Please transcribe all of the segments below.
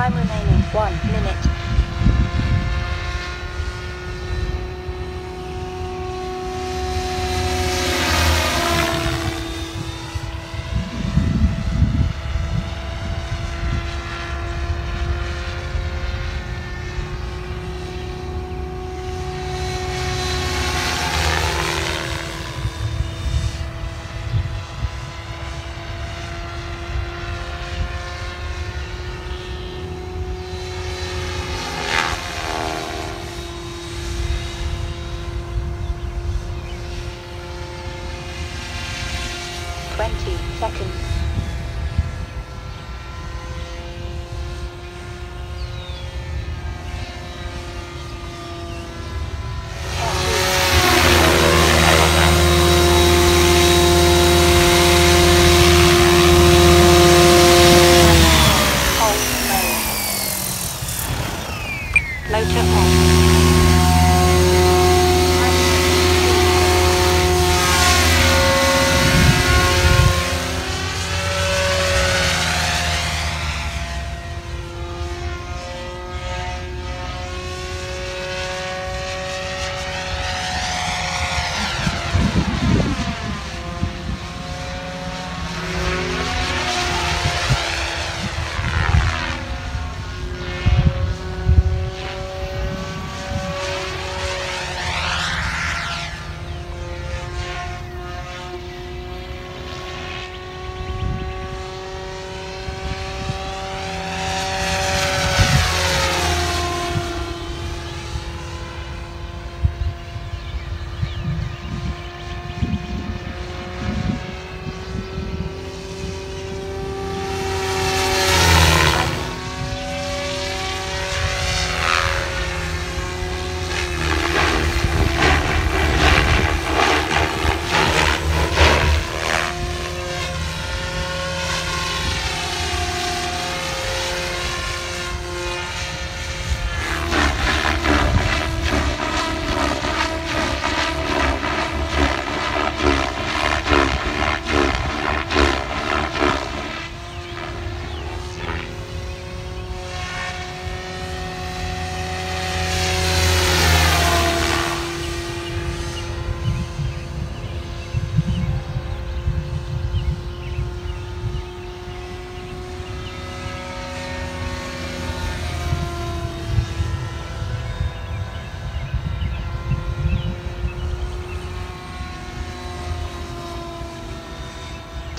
Time remaining one minute. Seconds.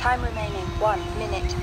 Time remaining one minute.